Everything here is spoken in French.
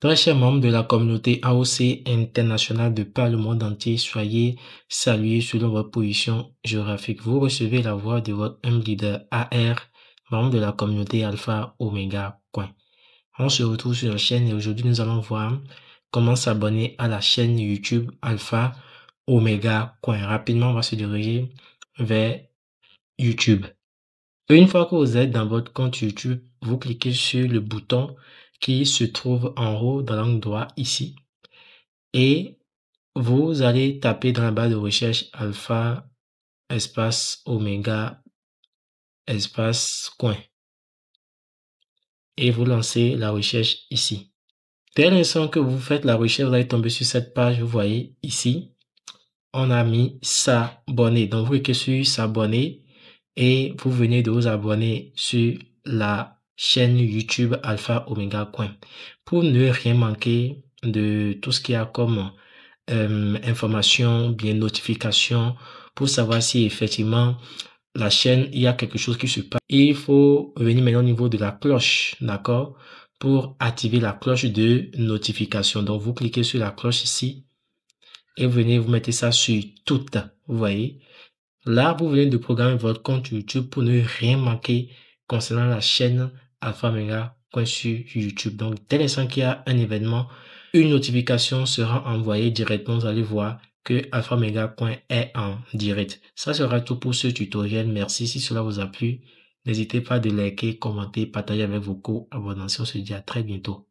Très chers membres de la communauté AOC internationale de par le monde entier, soyez salués selon votre position géographique. Vous recevez la voix de votre homme leader AR, membre de la communauté Alpha Omega Coin. On se retrouve sur la chaîne et aujourd'hui nous allons voir comment s'abonner à la chaîne YouTube Alpha Omega Coin. Rapidement, on va se diriger vers YouTube. Une fois que vous êtes dans votre compte YouTube, vous cliquez sur le bouton qui se trouve en haut dans l'angle droit ici. Et vous allez taper dans la barre de recherche alpha espace oméga espace coin. Et vous lancez la recherche ici. Dès l'instant que vous faites la recherche, vous allez tomber sur cette page, vous voyez ici. On a mis s'abonner. Donc vous cliquez sur s'abonner et vous venez de vous abonner sur la chaîne YouTube Alpha Omega Coin pour ne rien manquer de tout ce qu'il y a comme euh, information, bien notification, pour savoir si effectivement la chaîne, il y a quelque chose qui se passe. Il faut venir maintenant au niveau de la cloche, d'accord? Pour activer la cloche de notification. Donc, vous cliquez sur la cloche ici et venez vous mettez ça sur toute, vous voyez? Là, vous venez de programmer votre compte YouTube pour ne rien manquer concernant la chaîne Alpha Mega sur YouTube. Donc, dès l'instant qu'il y a un événement, une notification sera envoyée directement. Vous allez voir que Alpha Mega est en direct. Ça sera tout pour ce tutoriel. Merci si cela vous a plu. N'hésitez pas de liker, commenter, partager avec vos co-abonnés. On se dit à très bientôt.